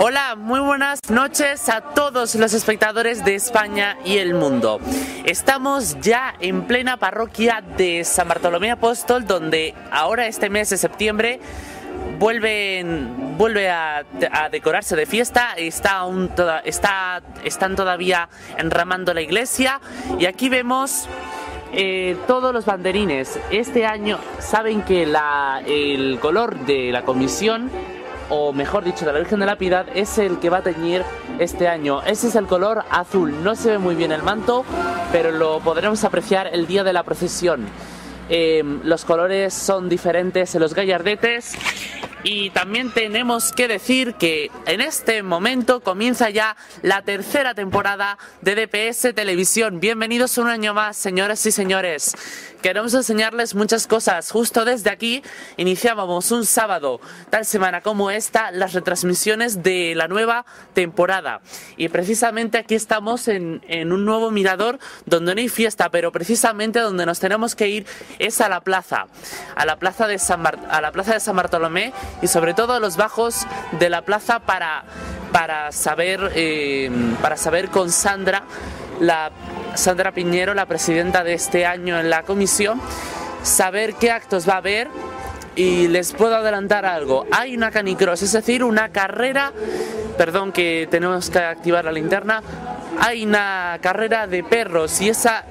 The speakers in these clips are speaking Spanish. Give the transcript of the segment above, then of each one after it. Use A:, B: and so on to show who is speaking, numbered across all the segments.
A: Hola, muy buenas noches a todos los espectadores de España y el mundo. Estamos ya en plena parroquia de San Bartolomé Apóstol, donde ahora este mes de septiembre vuelven, vuelve a, decorarse de fiesta, está está, están todavía enramando la iglesia y aquí vemos eh, todos los banderines. Este año saben que el color de la comisión o mejor dicho, de la Virgen de la Piedad, es el que va a teñir este año. Ese es el color azul. No se ve muy bien el manto, pero lo podremos apreciar el día de la procesión. Eh, los colores son diferentes en los gallardetes y también tenemos que decir que en este momento comienza ya la tercera temporada de DPS Televisión. Bienvenidos un año más, señoras y señores. Queremos enseñarles muchas cosas. Justo desde aquí iniciábamos un sábado, tal semana como esta, las retransmisiones de la nueva temporada. Y precisamente aquí estamos en, un nuevo mirador donde no hay fiesta, pero precisamente donde nos tenemos que ir es a la plaza, a la plaza de San, a la plaza de San Bartolomé y sobre todo a los bajos de la plaza para, para, saber, eh, para saber con Sandra, la Sandra Piñero, la presidenta de este año en la comisión, saber qué actos va a haber y les puedo adelantar algo. Hay una canicross, es decir, una carrera, perdón que tenemos que activar la linterna, hay una carrera de perros y esa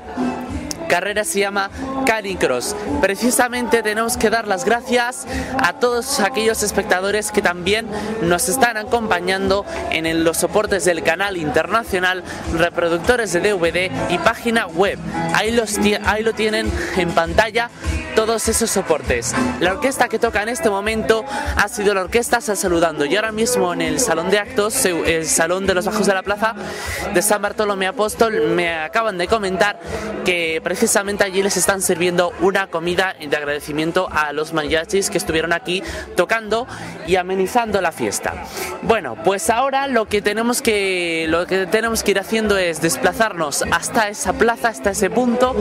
A: carrera se llama Canicross. Precisamente tenemos que dar las gracias a todos aquellos espectadores que también nos están acompañando en los soportes del canal internacional, reproductores de DVD y página web. Los, ahí lo tienen en pantalla todos esos soportes. La orquesta que toca en este momento ha sido la orquesta Saludando y ahora mismo en el salón de actos, el salón de los bajos de la plaza de San Bartolomé Apóstol, me acaban de comentar que precisamente allí les están sirviendo una comida de agradecimiento a los mariachis que estuvieron aquí tocando y amenizando la fiesta. Bueno, pues ahora lo que tenemos que lo que tenemos que ir haciendo es desplazarnos hasta esa plaza, hasta ese punto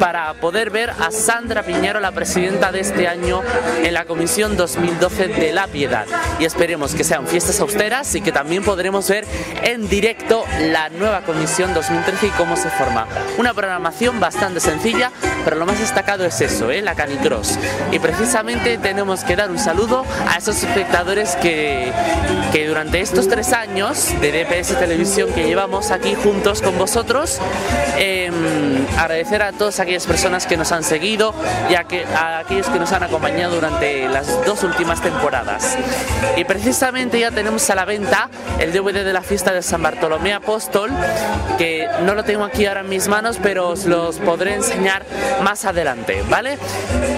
A: para poder ver a Sandra Piñero, la presidenta de este año en la Comisión 2012 de la Piedad. Y esperemos que sean fiestas austeras y que también podremos ver en directo la nueva Comisión 2013 y cómo se forma. Una programación bastante sencilla, pero lo más destacado es eso, ¿eh? la Canicross. Y precisamente tenemos que dar un saludo a esos espectadores que, que durante estos tres años de DPS Televisión que llevamos aquí juntos con vosotros, em, agradecer a todas aquellas personas que nos han seguido, y a, que, a aquellos que nos han acompañado durante las dos últimas temporadas. Y precisamente ya tenemos a la venta el DVD de la fiesta de San Bartolomé Apóstol, que no lo tengo aquí ahora en mis manos, pero os los podré enseñar más adelante, ¿vale?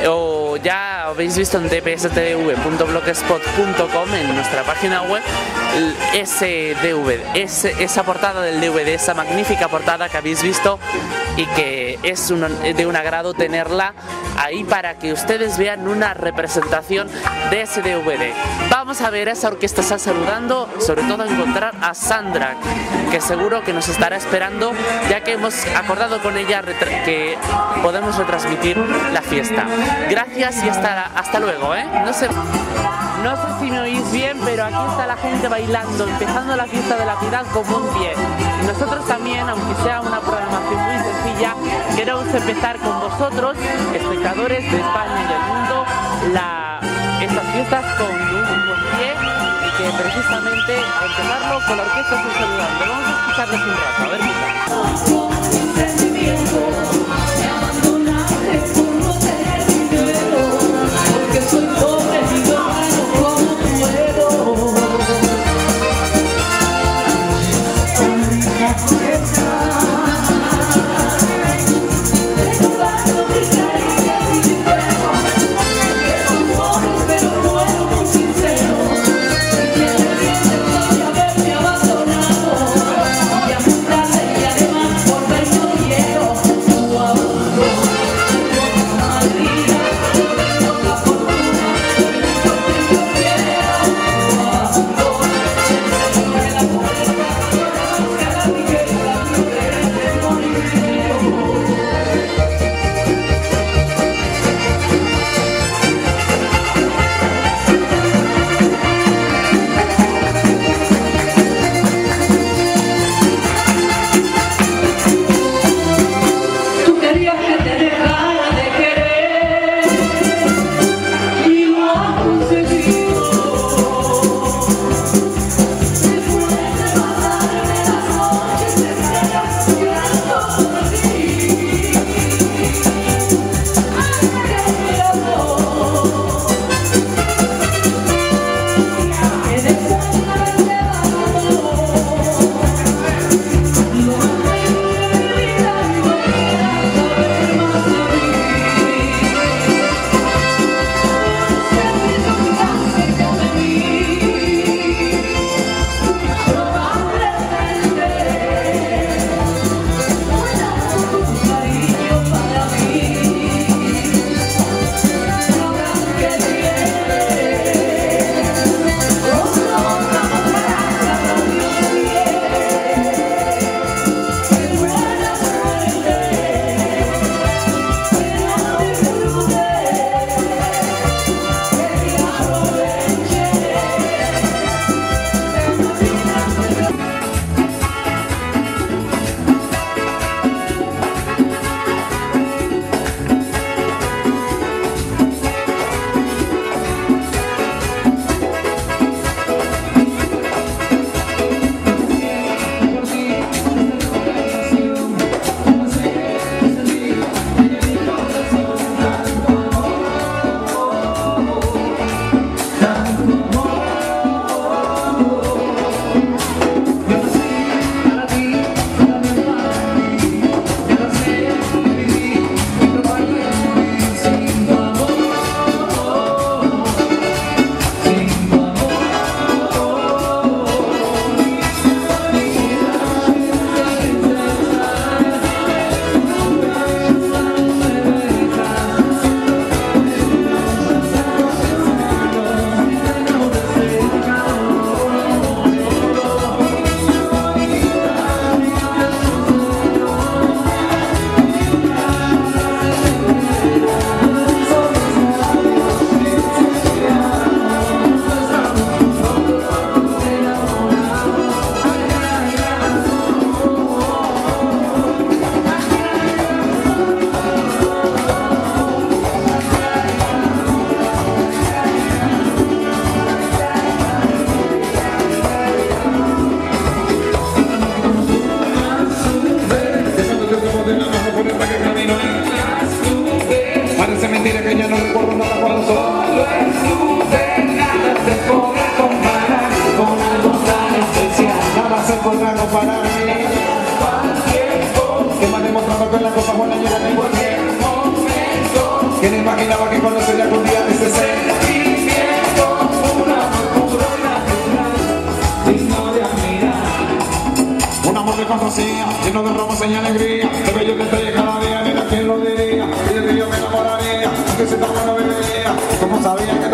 A: O ya habéis visto en dpstv.blogspot.com en nuestra página web ese DVD, esa portada del DVD, esa magnífica portada que habéis visto y que es de un agrado tenerla ahí para que ustedes vean una representación de ese DVD. Vamos a ver esa orquesta está saludando, sobre todo a encontrar a Sandra, que seguro que nos estará esperando, ya que hemos acordado con ella que podemos retransmitir la fiesta. Gracias y hasta, hasta luego, ¿eh? No sé, no sé si me oís bien, pero aquí está la gente bailando, empezando la fiesta de la piedad como un pie. nosotros también, aunque sea una muy sencilla, queremos empezar con vosotros, espectadores de España y del mundo, estas fiestas con un buen pie y que precisamente empezarlo con la orquesta estoy saludando. Vamos a escucharles un rato, a ver qué
B: ¿Quién imaginaba que conocería algún día sentimiento? Un amor de admirar. Un amor de fantasía, lleno de romance y alegría. De bello detalle cada día, mira quién lo diría. Y de ti yo me enamoraría, aunque se no bebería. Como sabía que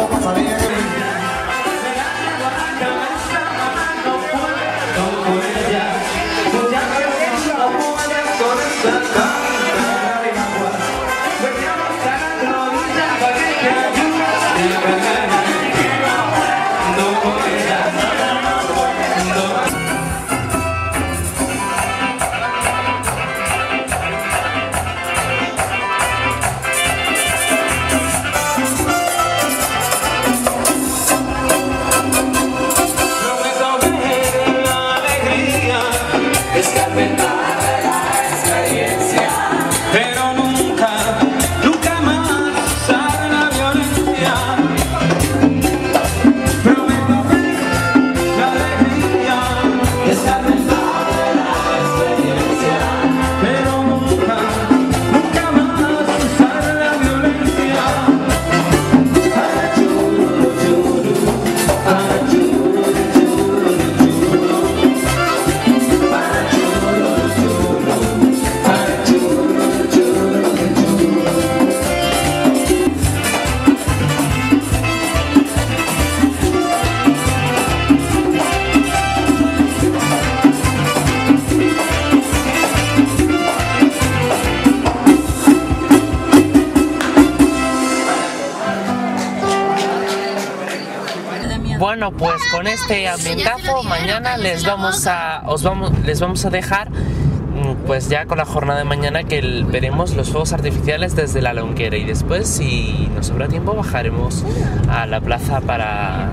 A: Bueno, pues con este ambientazo mañana les vamos a os vamos les vamos a dejar mm, pues ya con la jornada de mañana que veremos los fuegos artificiales desde la lonquera y después si nos sobra tiempo bajaremos a la plaza para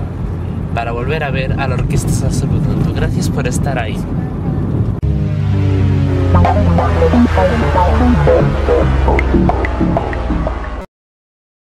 A: para volver a ver a la orquesta. Gracias por estar ahí.